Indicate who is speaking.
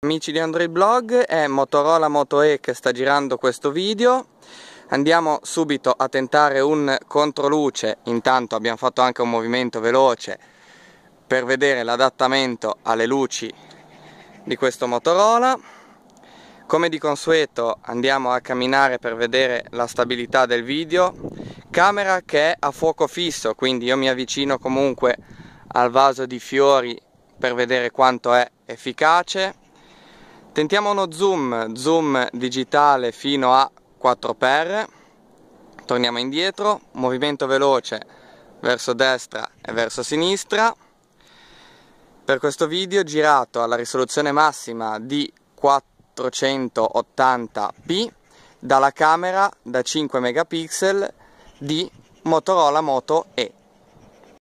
Speaker 1: Amici di Android Blog, è Motorola Moto E che sta girando questo video. Andiamo subito a tentare un controluce, intanto abbiamo fatto anche un movimento veloce per vedere l'adattamento alle luci di questo Motorola. Come di consueto andiamo a camminare per vedere la stabilità del video. Camera che è a fuoco fisso, quindi io mi avvicino comunque al vaso di fiori per vedere quanto è efficace Tentiamo uno zoom, zoom digitale fino a 4x, torniamo indietro, movimento veloce verso destra e verso sinistra. Per questo video girato alla risoluzione massima di 480p dalla camera da 5 megapixel di Motorola Moto E.